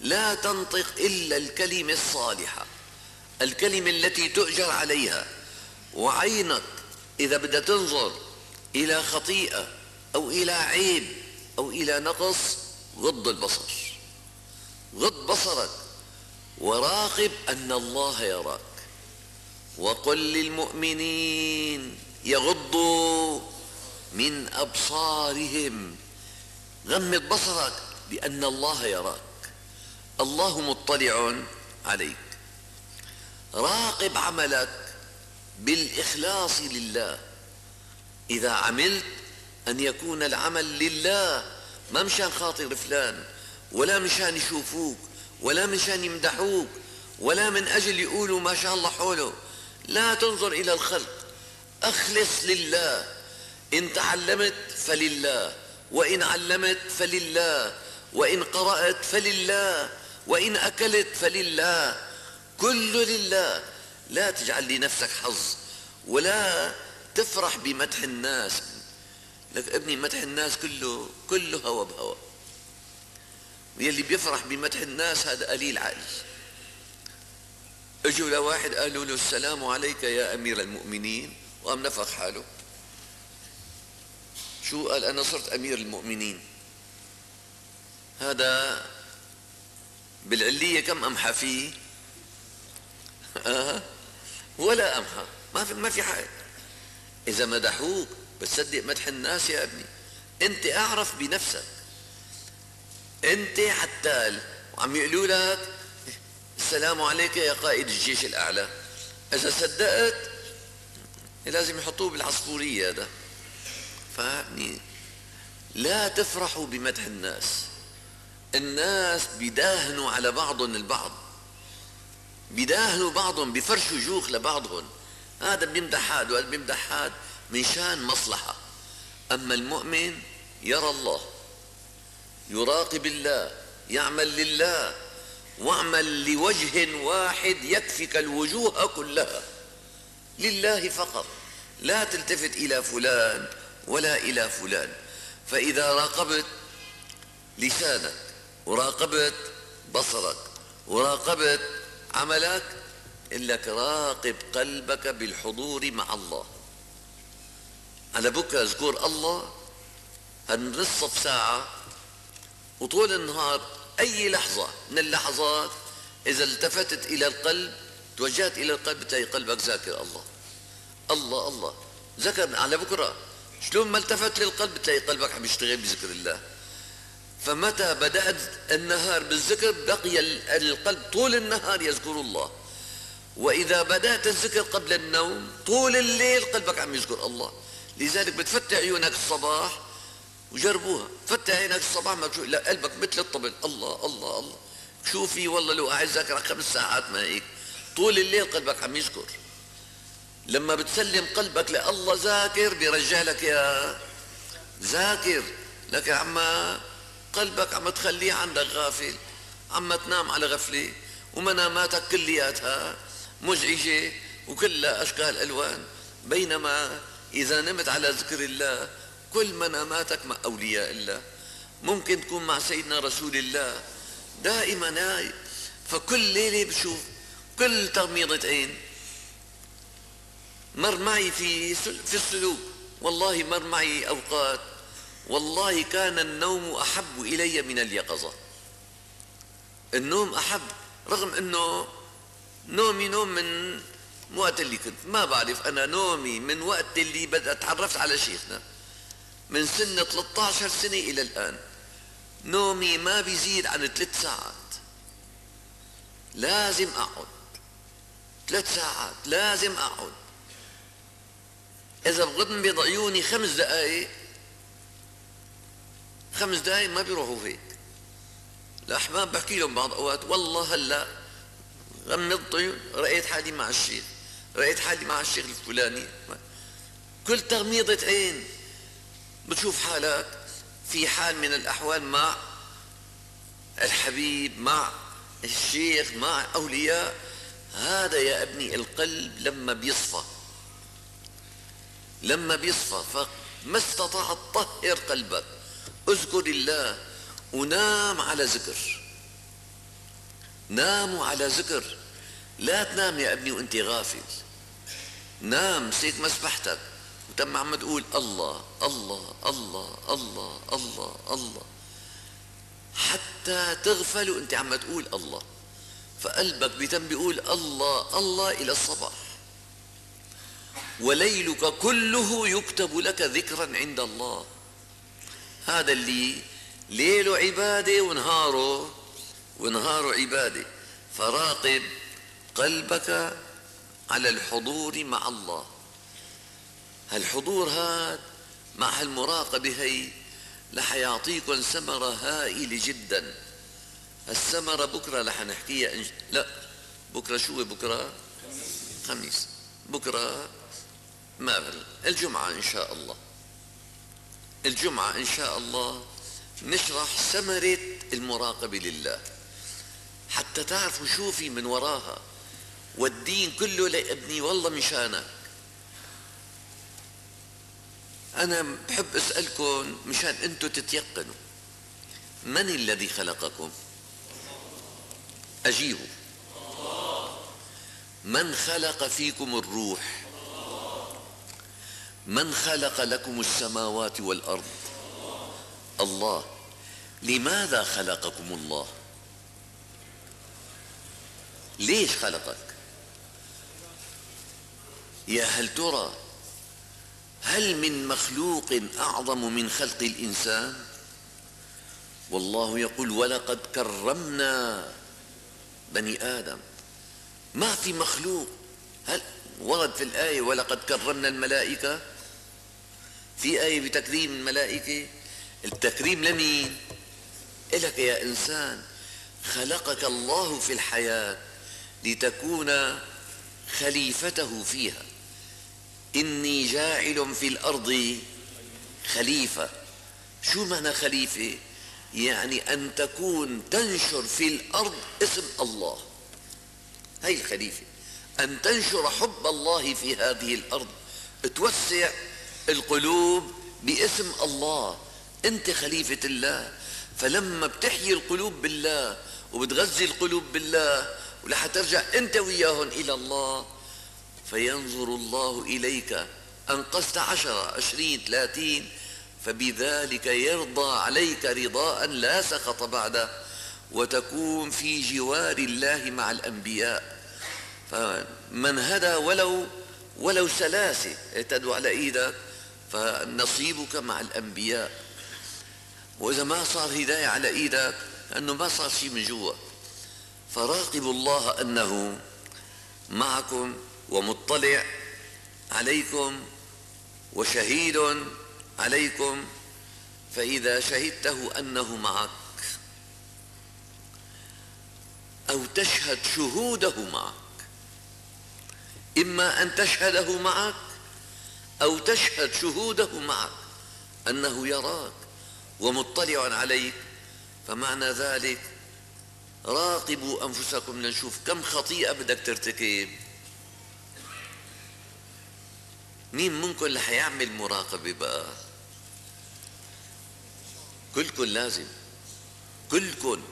لا تنطق إلا الكلمة الصالحة. الكلمة التي تؤجر عليها. وعينك إذا بدها تنظر إلى خطيئة أو إلى عيب أو إلى نقص غض البصر. غض بصرك. وراقب أن الله يراك. وقل للمؤمنين يغضوا من أبصارهم. غمض بصرك بأن الله يراك. الله مطلع عليك. راقب عملك بالإخلاص لله. إذا عملت أن يكون العمل لله ما مشان خاطر فلان ولا مشان يشوفوك ولا مشان يمدحوك ولا من أجل يقولوا ما شاء الله حوله. لا تنظر إلى الخلق. أخلص لله. إن تعلمت فلله. وإن علمت فلله. وإن قرأت فلله. وإن أكلت فلله. كله لله. لا تجعل لنفسك حظ. ولا تفرح بمدح الناس. لك ابني مدح الناس كله كله هوى بهوى واللي بيفرح بمدح الناس هذا قليل عقل اجوا لواحد قالوا له السلام عليك يا أمير المؤمنين وقام نفخ حاله. شو؟ قال أنا صرت أمير المؤمنين. هذا بالعلية كم أمحى فيه؟ آه ولا أمحى. ما في ما في حاجة. إذا مدحوك بتصدق مدح الناس يا ابني. أنت أعرف بنفسك. أنت حتال وعم يقولوا لك السلام عليك يا قائد الجيش الأعلى. إذا صدقت لازم يحطوه بالعصفورية هذا. فابني لا تفرحوا بمدح الناس. الناس بيداهنوا على بعضهم البعض. بيداهنوا بعضهم بفرشوا جوخ لبعضهم. هذا بيمدح هذا وهذا بيمدح هذا من شان مصلحة. أما المؤمن يرى الله. يراقب الله يعمل لله. واعمل لوجه واحد يكفك الوجوه كلها. لله فقط. لا تلتفت إلى فلان ولا إلى فلان. فإذا راقبت لسانك وراقبت بصرك وراقبت عملك لك راقب قلبك بالحضور مع الله. على بكرة أذكر الله هالنصف ساعة وطول النهار أي لحظة من اللحظات إذا التفتت إلى القلب توجهت إلى القلب بتلاقي قلبك ذاكر الله. الله الله. ذكر على بكرة. شلون ما التفت للقلب بتلاقي قلبك عم يشتغل بذكر الله. فمتى بدأت النهار بالذكر بقي القلب طول النهار يذكر الله. وإذا بدأت الذكر قبل النوم طول الليل قلبك عم يذكر الله. لذلك بتفتح عيونك الصباح وجربوها. فتح عينك الصباح ما تشوف لا قلبك مثل الطبل. الله الله الله. شوفي والله لو قاعد ذاكر خمس ساعات ما هيك. طول الليل قلبك عم يذكر لما بتسلم قلبك لله ذاكر بيرجع لك يا ذاكر. لك يا عما قلبك عم تخليه عندك غافل. عم تنام على غفلة. ومناماتك كلياتها مزعجة. وكلها أشكال ألوان. بينما إذا نمت على ذكر الله كل مناماتك مع أولياء الله ممكن تكون مع سيدنا رسول الله. دائما نايم فكل ليلة بشوف كل تغميضة عين. مر معي في في السلوك. والله مر معي أوقات. والله كان النوم أحب إلي من اليقظة. النوم أحب رغم أنه نومي نوم من وقت اللي كنت. ما بعرف أنا نومي من وقت اللي بدأت تعرفت على شيخنا. من سن 13 سنة إلى الآن. نومي ما بيزيد عن ثلاث ساعات. لازم أقعد. ثلاث ساعات. لازم أقعد. إذا بغض عيوني خمس دقائق خمس دقائق ما بيروحوا فيك الأحباب بحكي لهم بعض أوقات والله هلأ غمضت عيون رأيت حالي مع الشيخ رأيت حالي مع الشيخ الفلاني. كل تغميضة عين. بتشوف حالك في حال من الأحوال مع الحبيب مع الشيخ مع أولياء هذا يا ابني القلب لما بيصفى. لما بيصفى فما استطاعت طهر قلبك. اذكر الله ونام على ذكر. ناموا على ذكر. لا تنام يا ابني وانت غافل. نام سيك مسبحتك. وتم عم تقول الله الله الله الله الله الله. حتى تغفل وانت عم تقول الله. فقلبك بيتم بيقول الله الله إلى الصباح. وليلك كله يكتب لك ذكرا عند الله. هذا اللي ليله عبادة ونهاره ونهاره عبادة. فراقب قلبك على الحضور مع الله. هالحضور هذا مع هالمراقبة هي رح يعطيكم ثمرة هائلة جدا. الثمرة بكرة رح نحكيها إنج... لا بكرة شو بكرة؟ خميس. بكرة ما الجمعة إن شاء الله. الجمعة إن شاء الله نشرح ثمرة المراقبة لله. حتى تعرفوا شو في من وراها. والدين كله لابني والله مشانك أنا بحب أسألكم مشان أنتم تتيقنوا. من الذي خلقكم؟ أجيبوا من خلق فيكم الروح؟ من خلق لكم السماوات والأرض؟ الله. لماذا خلقكم الله؟ ليش خلقك؟ يا هل ترى هل من مخلوق أعظم من خلق الإنسان؟ والله يقول ولقد كرمنا بني آدم. ما في مخلوق. هل ورد في الآية ولقد كرمنا الملائكة في آية بتكريم الملائكة. التكريم لمين؟ إلك يا إنسان. خلقك الله في الحياة لتكون خليفته فيها. إني جاعل في الأرض خليفة. شو معنى خليفة؟ يعني أن تكون تنشر في الأرض اسم الله. هي الخليفة. أن تنشر حب الله في هذه الأرض. توسع القلوب باسم الله. أنت خليفة الله. فلما بتحيي القلوب بالله وبتغذي القلوب بالله ولح ترجع أنت وياهم إلى الله فينظر الله إليك. أنقذت عشرة عشرين ثلاثين. فبذلك يرضى عليك رضاء لا سخط بعده. وتكون في جوار الله مع الأنبياء. فمن هدى ولو ولو سلاسة اهتدوا على إيدك. فنصيبك مع الأنبياء. وإذا ما صار هداية على إيدك أنه ما صار شيء من جوا. فراقبوا الله أنه معكم. ومطلع عليكم وشهيد عليكم فإذا شهدته أنه معك أو تشهد شهوده معك. إما أن تشهده معك أو تشهد شهوده معك أنه يراك ومطلع عليك. فمعنى ذلك راقبوا أنفسكم لنشوف كم خطيئة بدك ترتكب. مين منكم اللي حيعمل مراقبة بقى؟ كلكم لازم. كلكم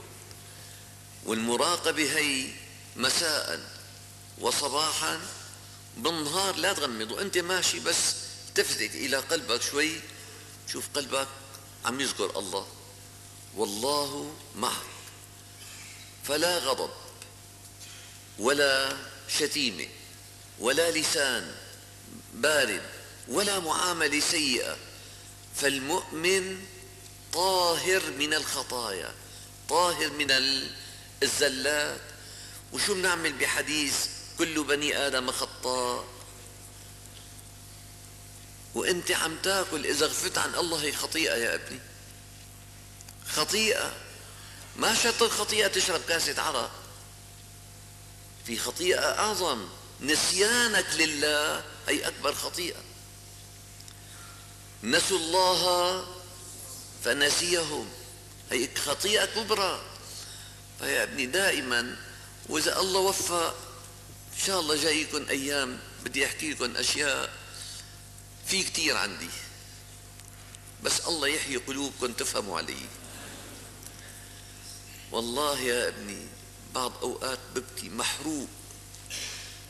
والمراقبة هي مساء وصباحا بالنهار لا تغمض. وأنت ماشي بس تفتك إلى قلبك شوي. شوف قلبك عم يذكر الله. والله معك. فلا غضب ولا شتيمة ولا لسان بارد ولا معامله سيئة. فالمؤمن طاهر من الخطايا طاهر من الزلات. وشو بنعمل بحديث كل بني آدم خطاء؟ وأنت عم تاكل إذا غفلت عن الله هي خطيئة يا ابني. خطيئة. ما شرط الخطيئة تشرب كاسة عرق. في خطيئة أعظم. نسيانك لله هي أكبر خطيئة. نسوا الله فنسيهم. هي خطيئة كبرى. فيا ابني دائما وإذا الله وفق إن شاء الله جايكم أيام بدي أحكي لكم أشياء في كتير عندي. بس الله يحيي قلوبكم تفهموا علي. والله يا ابني بعض أوقات ببكي محروق.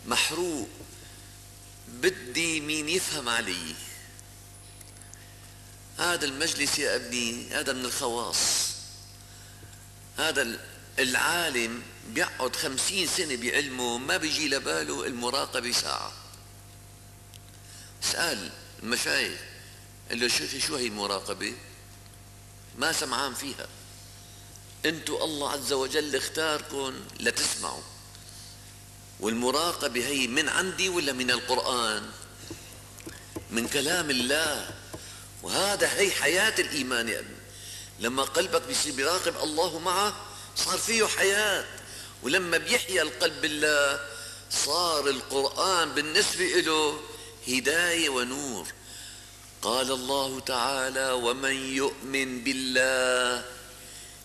محروق. بدي مين يفهم علي. هذا المجلس يا أبني هذا من الخواص. هذا العالم بيقعد خمسين سنة بعلمه ما بيجي لباله المراقبة ساعة. سأل المشايخ قال له شيخي شو هي المراقبة؟ ما سمعان فيها. انتو الله عز وجل اختاركم لتسمعوا. والمراقبة هي من عندي ولا من القرآن؟ من كلام الله. وهذا هي حياة الإيمان يا ابني لما قلبك بيصير بيراقب الله معه صار فيه حياة. ولما بيحيا القلب بالله صار القرآن بالنسبة له هداية ونور. قال الله تعالى ومن يؤمن بالله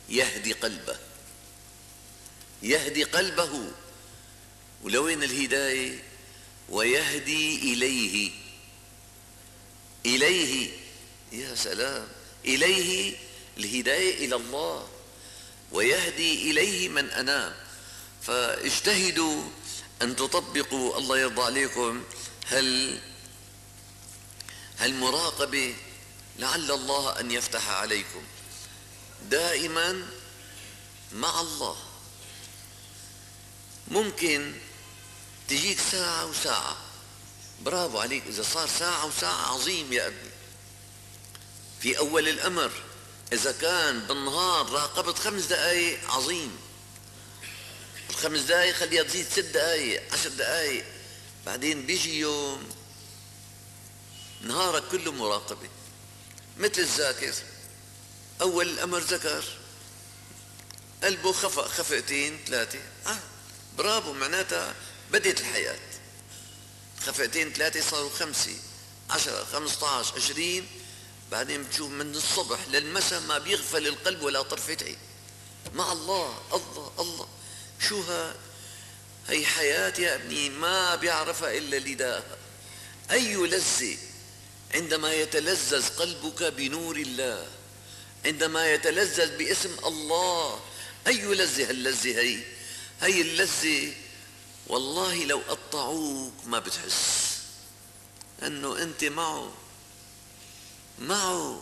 يهدي قلبه. يهدي قلبه. ولوين الهداية؟ ويهدي إليه. إليه. يا سلام. إليه الهداية إلى الله. ويهدي إليه من أنام فاجتهدوا أن تطبقوا الله يرضى عليكم هل هالمراقبة لعل الله أن يفتح عليكم؟ دائما مع الله. ممكن تجيك ساعة وساعة. برافو عليك إذا صار ساعة وساعة عظيم يا أبني. في أول الأمر إذا كان بالنهار راقبت خمس دقائق عظيم. الخمس دقائق خليها تزيد ست دقائق عشر دقائق بعدين بيجي يوم نهارك كله مراقبة. مثل الذاكر أول الأمر ذكر قلبه خفق خفقتين ثلاثة. آه برافو معناتها بدت الحياة. خفقتين ثلاثة صاروا خمسة عشرة خمسة عشر عشرين. بعدين بتشوف من الصبح للمساء ما بيغفل القلب ولا طرفة عين. مع الله الله الله. شو ها؟ هي حياة يا ابني ما بيعرفها إلا اللي داها أي لذة؟ عندما يتلذذ قلبك بنور الله عندما يتلذذ باسم الله. أي لذة هاللذة هي؟ هي اللذة والله لو قطعوك ما بتحس. أنه أنت معه معه.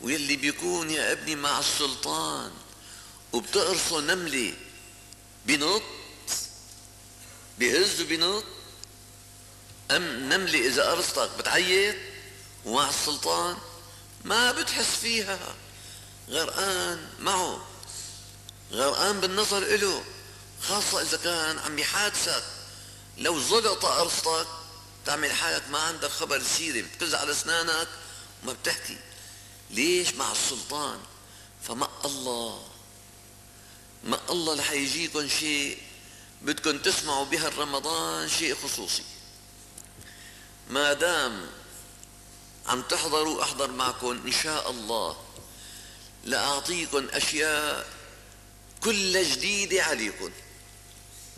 واللي بيكون يا ابني مع السلطان وبتقرصه نملة بنط بهز وبنط أم نملة إذا قرصتك بتعيط ومع السلطان ما بتحس فيها. غرقان معه غرقان بالنظر إله. خاصة إذا كان عم يحادثك. لو زلط قرصتك تعمل حالك ما عندك خبر سيري بتكز على أسنانك وما بتحكي. ليش؟ مع السلطان. فما الله ما الله رح يجيكم شيء بدكم تسمعوا بهالرمضان شيء خصوصي. ما دام عم تحضروا أحضر معكم إن شاء الله لاعطيكم أشياء كلها جديدة عليكم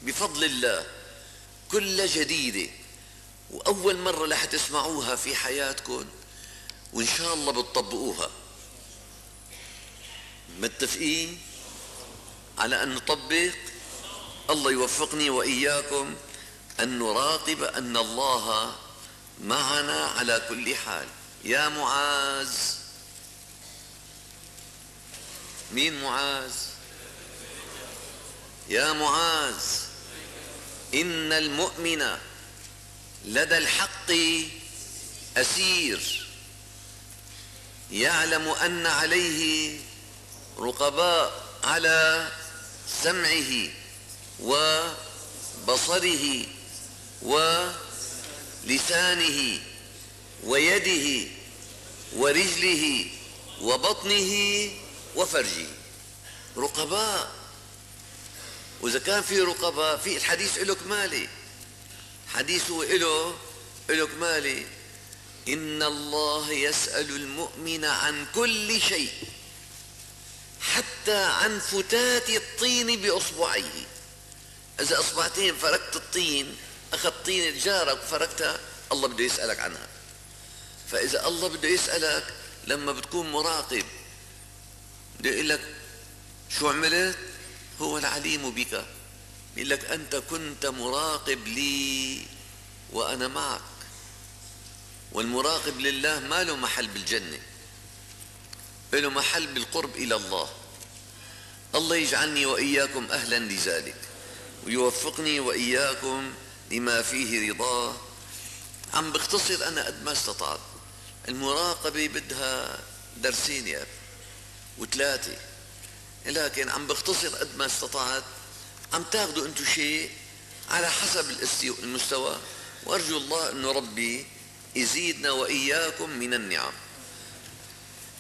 بفضل الله كلها جديدة وأول مرة رح تسمعوها في حياتكم وإن شاء الله بتطبقوها. متفقين على أن نطبق؟ الله يوفقني وإياكم أن نراقب أن الله معنا على كل حال. يا معاذ. مين معاذ؟ يا معاذ. إن المؤمن لدى الحق أسير. يعلم أن عليه رقباء على سمعه وبصره ولسانه ويده ورجله وبطنه وفرجه. رقباء وإذا كان في رقباء في الحديث له كمالي حديث هو له له كمالي إن الله يسأل المؤمن عن كل شيء حتى عن فتات الطين بأصبعيه. إذا أصبعتين فركت الطين أخذت طين جارك وفركتها الله بده يسألك عنها. فإذا الله بده يسألك لما بتكون مراقب بده يقول لك شو عملت؟ هو العليم بك. يقول لك أنت كنت مراقب لي وأنا معك. والمراقب لله ما له محل بالجنة له محل بالقرب إلى الله. الله يجعلني وإياكم أهلا لذلك ويوفقني وإياكم لما فيه رضاه عم بختصر أنا قد ما استطعت. المراقبة بدها درسين يا وثلاثة. لكن عم بختصر قد ما استطعت عم تاخذوا أنتم شيء على حسب المستوى. وأرجو الله إنه ربي يزيدنا وإياكم من النعم.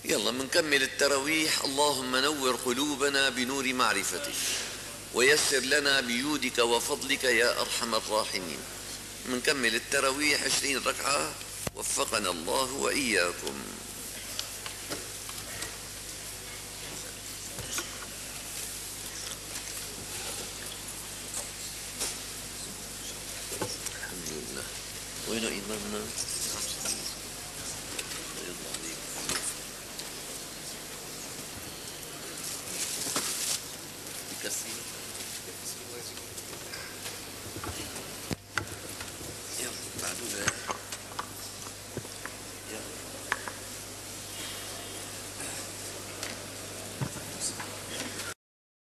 يلا منكمل التراويح. اللهم نور قلوبنا بنور معرفتك. ويسر لنا بيودك وفضلك يا أرحم الراحمين. منكمل التراويح عشرين ركعة. وفقنا الله وإياكم. الحمد لله وين إمامنا